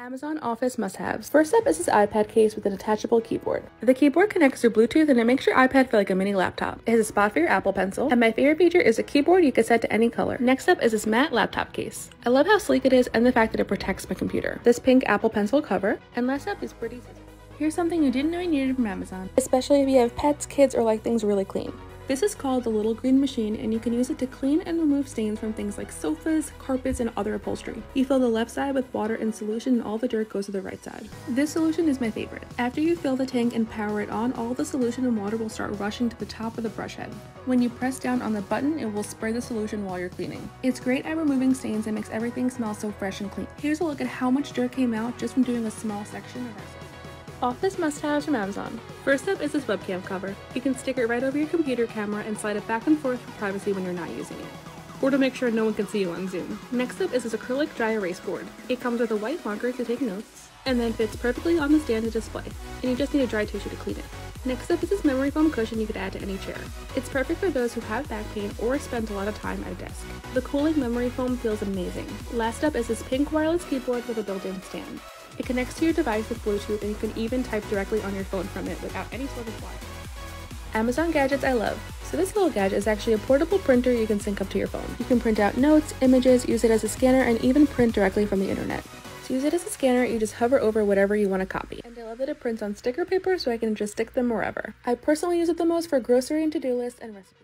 Amazon Office must-haves. First up is this iPad case with a detachable keyboard. The keyboard connects through Bluetooth and it makes your iPad feel like a mini laptop. It has a spot for your Apple Pencil, and my favorite feature is a keyboard you can set to any color. Next up is this matte laptop case. I love how sleek it is and the fact that it protects my computer. This pink Apple Pencil cover, and last up is pretty Here's something you didn't know you needed from Amazon, especially if you have pets, kids, or like things really clean. This is called the Little Green Machine and you can use it to clean and remove stains from things like sofas, carpets, and other upholstery. You fill the left side with water and solution and all the dirt goes to the right side. This solution is my favorite. After you fill the tank and power it on, all the solution and water will start rushing to the top of the brush head. When you press down on the button, it will spray the solution while you're cleaning. It's great at removing stains and makes everything smell so fresh and clean. Here's a look at how much dirt came out just from doing a small section of our Office must-haves from Amazon. First up is this webcam cover. You can stick it right over your computer camera and slide it back and forth for privacy when you're not using it or to make sure no one can see you on Zoom. Next up is this acrylic dry erase board. It comes with a white marker to take notes, and then fits perfectly on the stand to display, and you just need a dry tissue to clean it. Next up is this memory foam cushion you could add to any chair. It's perfect for those who have back pain or spend a lot of time at a desk. The cooling memory foam feels amazing. Last up is this pink wireless keyboard with a built-in stand. It connects to your device with Bluetooth and you can even type directly on your phone from it without any sort of wire. Amazon gadgets I love. So this little gadget is actually a portable printer you can sync up to your phone. You can print out notes, images, use it as a scanner, and even print directly from the internet. To use it as a scanner, you just hover over whatever you want to copy. And I love that it prints on sticker paper so I can just stick them wherever. I personally use it the most for grocery and to-do lists and recipes.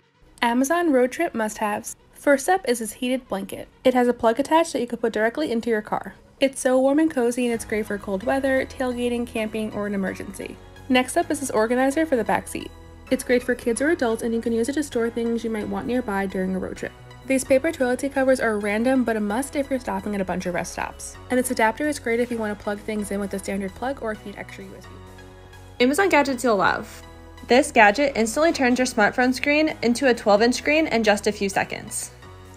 Amazon road trip must-haves. First up is this heated blanket. It has a plug attached that you can put directly into your car. It's so warm and cozy and it's great for cold weather, tailgating, camping, or an emergency. Next up is this organizer for the back seat. It's great for kids or adults and you can use it to store things you might want nearby during a road trip. These paper toilet seat covers are random but a must if you're stopping at a bunch of rest stops. And this adapter is great if you want to plug things in with a standard plug or if you need extra USB. Amazon gadgets you'll love. This gadget instantly turns your smartphone screen into a 12 inch screen in just a few seconds.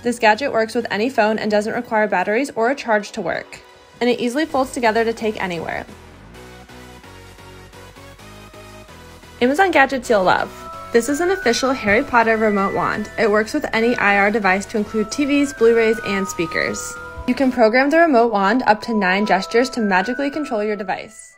This gadget works with any phone and doesn't require batteries or a charge to work and it easily folds together to take anywhere. Amazon gadgets you'll love. This is an official Harry Potter remote wand. It works with any IR device to include TVs, Blu-rays, and speakers. You can program the remote wand up to 9 gestures to magically control your device.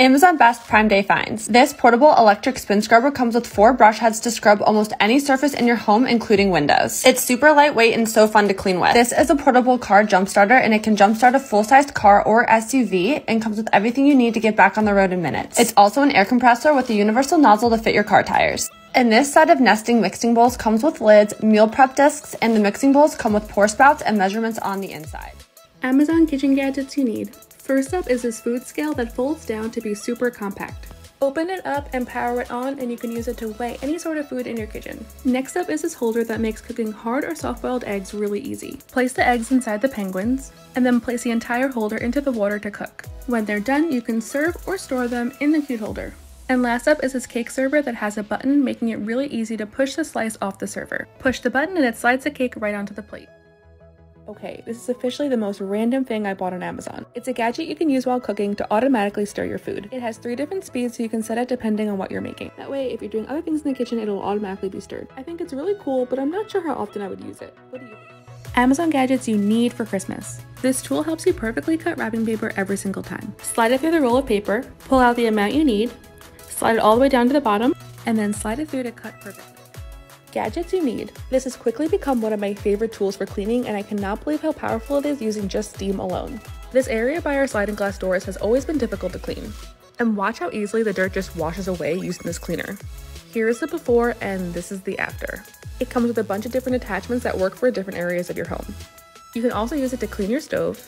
Amazon Best Prime Day Finds. This portable electric spin scrubber comes with four brush heads to scrub almost any surface in your home, including windows. It's super lightweight and so fun to clean with. This is a portable car jump starter and it can jumpstart a full-sized car or SUV and comes with everything you need to get back on the road in minutes. It's also an air compressor with a universal nozzle to fit your car tires. And this set of nesting mixing bowls comes with lids, meal prep discs, and the mixing bowls come with pour spouts and measurements on the inside. Amazon kitchen gadgets you need. First up is this food scale that folds down to be super compact. Open it up and power it on and you can use it to weigh any sort of food in your kitchen. Next up is this holder that makes cooking hard or soft boiled eggs really easy. Place the eggs inside the penguins and then place the entire holder into the water to cook. When they're done, you can serve or store them in the cute holder. And last up is this cake server that has a button making it really easy to push the slice off the server. Push the button and it slides the cake right onto the plate. Okay, this is officially the most random thing I bought on Amazon. It's a gadget you can use while cooking to automatically stir your food. It has three different speeds so you can set it depending on what you're making. That way, if you're doing other things in the kitchen, it'll automatically be stirred. I think it's really cool, but I'm not sure how often I would use it. What do you think? Amazon gadgets you need for Christmas. This tool helps you perfectly cut wrapping paper every single time. Slide it through the roll of paper, pull out the amount you need, slide it all the way down to the bottom, and then slide it through to cut perfectly. Gadgets you need. This has quickly become one of my favorite tools for cleaning and I cannot believe how powerful it is using just steam alone. This area by our sliding glass doors has always been difficult to clean. And watch how easily the dirt just washes away using this cleaner. Here is the before and this is the after. It comes with a bunch of different attachments that work for different areas of your home. You can also use it to clean your stove,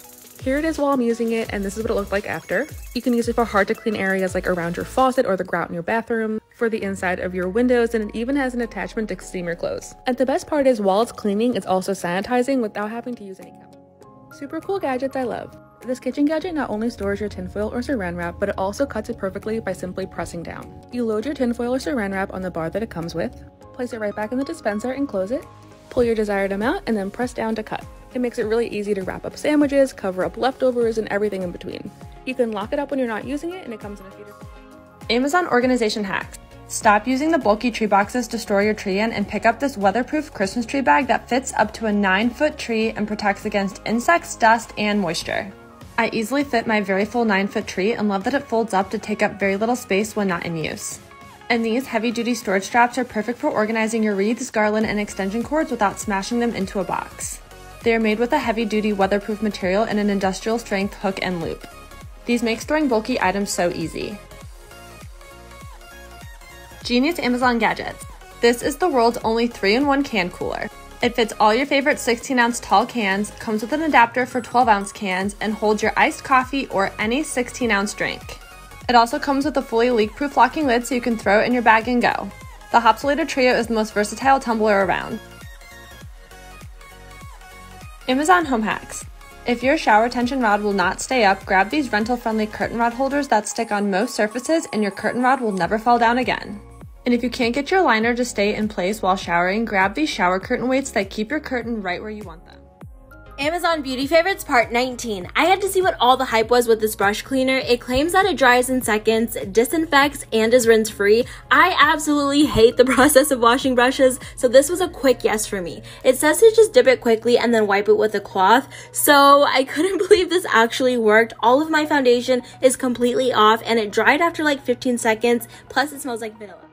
here it is while I'm using it, and this is what it looked like after. You can use it for hard to clean areas like around your faucet or the grout in your bathroom, for the inside of your windows, and it even has an attachment to steam your clothes. And the best part is while it's cleaning, it's also sanitizing without having to use any chemicals. Super cool gadgets I love. This kitchen gadget not only stores your tinfoil or saran wrap, but it also cuts it perfectly by simply pressing down. You load your tinfoil or saran wrap on the bar that it comes with, place it right back in the dispenser and close it, pull your desired amount, and then press down to cut. It makes it really easy to wrap up sandwiches, cover up leftovers, and everything in between. You can lock it up when you're not using it, and it comes in a few different Amazon organization hacks. Stop using the bulky tree boxes to store your tree in and pick up this weatherproof Christmas tree bag that fits up to a 9 foot tree and protects against insects, dust, and moisture. I easily fit my very full 9 foot tree and love that it folds up to take up very little space when not in use. And these heavy duty storage straps are perfect for organizing your wreaths, garland, and extension cords without smashing them into a box. They are made with a heavy duty weatherproof material and an industrial strength hook and loop. These make storing bulky items so easy. Genius Amazon Gadgets. This is the world's only 3 in 1 can cooler. It fits all your favorite 16 ounce tall cans, comes with an adapter for 12 ounce cans, and holds your iced coffee or any 16 ounce drink. It also comes with a fully leak proof locking lid so you can throw it in your bag and go. The Hopsulator Trio is the most versatile tumbler around. Amazon Home Hacks. If your shower tension rod will not stay up, grab these rental friendly curtain rod holders that stick on most surfaces and your curtain rod will never fall down again. And if you can't get your liner to stay in place while showering, grab these shower curtain weights that keep your curtain right where you want them. Amazon Beauty Favorites Part 19. I had to see what all the hype was with this brush cleaner. It claims that it dries in seconds, disinfects, and is rinse free. I absolutely hate the process of washing brushes, so this was a quick yes for me. It says to just dip it quickly and then wipe it with a cloth, so I couldn't believe this actually worked. All of my foundation is completely off and it dried after like 15 seconds, plus it smells like vanilla.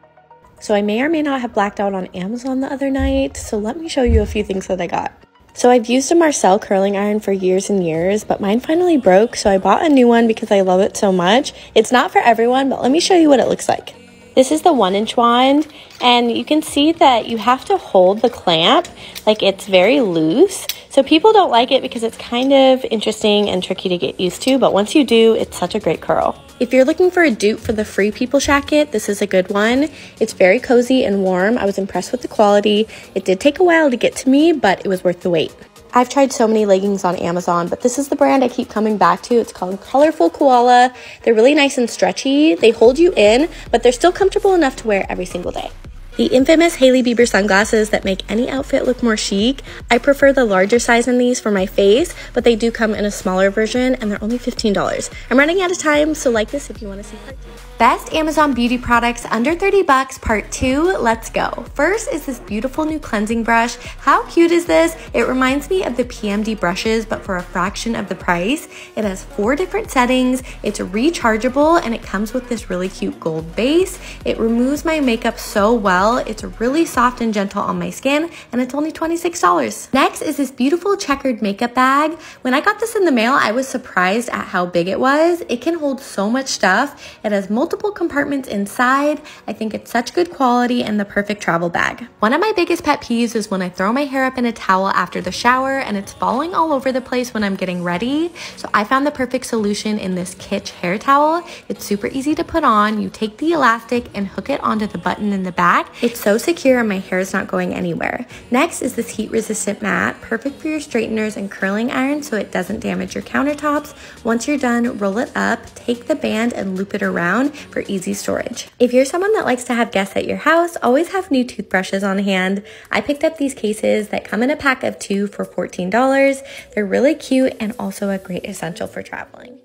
So I may or may not have blacked out on Amazon the other night. So let me show you a few things that I got. So I've used a Marcel curling iron for years and years, but mine finally broke, so I bought a new one because I love it so much. It's not for everyone, but let me show you what it looks like. This is the one inch wand, and you can see that you have to hold the clamp like it's very loose. So people don't like it because it's kind of interesting and tricky to get used to, but once you do, it's such a great curl. If you're looking for a dupe for the Free People Shacket, this is a good one. It's very cozy and warm. I was impressed with the quality. It did take a while to get to me, but it was worth the wait. I've tried so many leggings on Amazon, but this is the brand I keep coming back to. It's called Colorful Koala. They're really nice and stretchy. They hold you in, but they're still comfortable enough to wear every single day. The infamous Hailey Bieber sunglasses that make any outfit look more chic. I prefer the larger size in these for my face, but they do come in a smaller version and they're only $15. I'm running out of time, so like this if you want to see part two. Best Amazon beauty products under 30 bucks, part two. Let's go. First is this beautiful new cleansing brush. How cute is this? It reminds me of the PMD brushes, but for a fraction of the price. It has four different settings. It's rechargeable and it comes with this really cute gold base. It removes my makeup so well. It's really soft and gentle on my skin and it's only $26. Next is this beautiful checkered makeup bag. When I got this in the mail, I was surprised at how big it was. It can hold so much stuff. It has multiple multiple compartments inside. I think it's such good quality and the perfect travel bag. One of my biggest pet peeves is when I throw my hair up in a towel after the shower and it's falling all over the place when I'm getting ready. So I found the perfect solution in this Kitsch hair towel. It's super easy to put on. You take the elastic and hook it onto the button in the back. It's so secure and my hair is not going anywhere. Next is this heat resistant mat, perfect for your straighteners and curling iron so it doesn't damage your countertops. Once you're done, roll it up, take the band and loop it around for easy storage. If you're someone that likes to have guests at your house, always have new toothbrushes on hand. I picked up these cases that come in a pack of two for $14. They're really cute and also a great essential for traveling.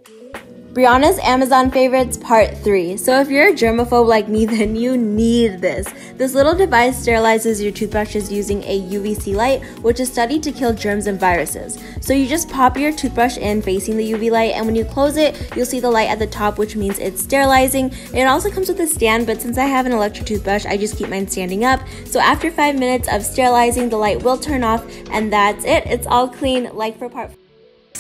Brianna's Amazon favorites part 3. So if you're a germaphobe like me, then you need this. This little device sterilizes your toothbrushes using a UVC light, which is studied to kill germs and viruses. So you just pop your toothbrush in facing the UV light, and when you close it, you'll see the light at the top, which means it's sterilizing. It also comes with a stand, but since I have an electric toothbrush, I just keep mine standing up. So after 5 minutes of sterilizing, the light will turn off, and that's it. It's all clean, like for part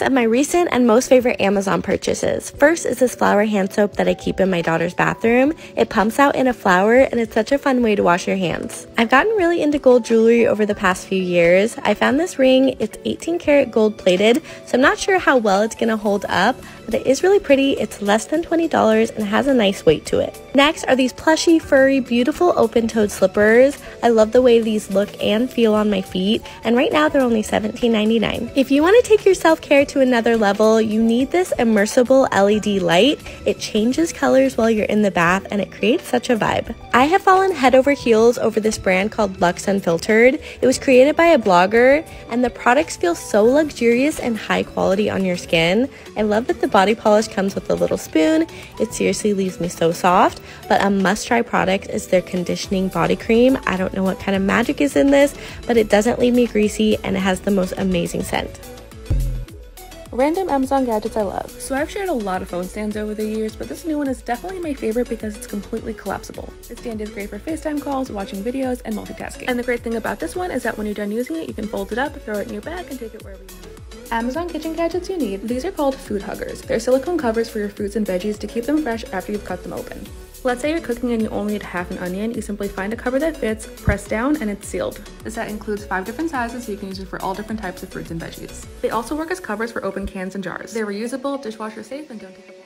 of my recent and most favorite Amazon purchases. First is this flower hand soap that I keep in my daughter's bathroom. It pumps out in a flower and it's such a fun way to wash your hands. I've gotten really into gold jewelry over the past few years. I found this ring, it's 18 karat gold plated, so I'm not sure how well it's gonna hold up, but it is really pretty. It's less than $20 and has a nice weight to it. Next are these plushy, furry, beautiful open-toed slippers. I love the way these look and feel on my feet, and right now they're only $17.99. If you want to take your self-care to another level, you need this immersible LED light. It changes colors while you're in the bath and it creates such a vibe. I have fallen head over heels over this brand called Lux Unfiltered. It was created by a blogger and the products feel so luxurious and high quality on your skin. I love that the body polish comes with a little spoon. It seriously leaves me so soft, but a must try product is their conditioning body cream. I don't know what kind of magic is in this, but it doesn't leave me greasy and it has the most amazing scent. Random Amazon gadgets I love. So I've shared a lot of phone stands over the years, but this new one is definitely my favorite because it's completely collapsible. The stand is great for FaceTime calls, watching videos, and multitasking. And the great thing about this one is that when you're done using it, you can fold it up, throw it in your bag, and take it wherever you need. Amazon kitchen gadgets you need. These are called food huggers. They're silicone covers for your fruits and veggies to keep them fresh after you've cut them open. Let's say you're cooking and you only need half an onion, you simply find a cover that fits, press down, and it's sealed. The set includes five different sizes so you can use it for all different types of fruits and veggies. They also work as covers for open cans and jars. They're reusable, dishwasher safe, and don't take up